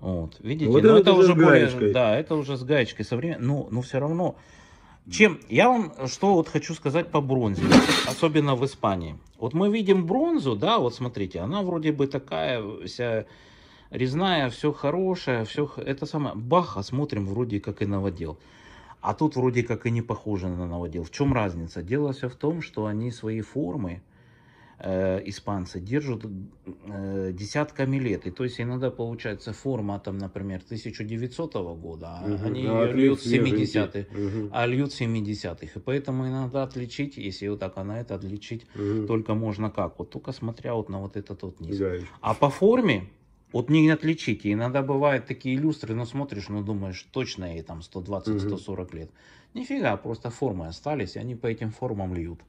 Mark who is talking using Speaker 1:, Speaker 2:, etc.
Speaker 1: Вот, видите,
Speaker 2: Вот
Speaker 1: но
Speaker 2: это
Speaker 1: это
Speaker 2: уже
Speaker 1: более,
Speaker 2: гаечкой.
Speaker 1: да, это уже с гаечкой современ... ну, но все равно. Чем, я вам что вот хочу сказать по бронзе, особенно в Испании. Вот мы видим бронзу, да, вот смотрите, она вроде бы такая вся резная, все хорошее, все это самое. Баха, смотрим, вроде как и новодел. А тут вроде как и не похоже на новодел. В чем разница? Дело все в том, что они свои формы, э, испанцы, держат э, десятками лет. И то есть иногда получается форма, там, например, 1900 года, а
Speaker 2: Мгм.
Speaker 1: они
Speaker 2: А
Speaker 1: ее льют в
Speaker 2: свеженький.
Speaker 1: 70-х.
Speaker 2: Мгм.
Speaker 1: А льют 70-х. И поэтому иногда отличить, если вот так, а на это отличить
Speaker 2: Мгм.
Speaker 1: только можно как? Вот только смотря вот на вот этот вот низ.
Speaker 2: Гаечка.
Speaker 1: А по форме, вот не отличите. Иногда бывают такие люстры, ну смотришь, ну думаешь, точно ей там 120-140 лет. Нифига, просто формы остались, и они по этим формам льют.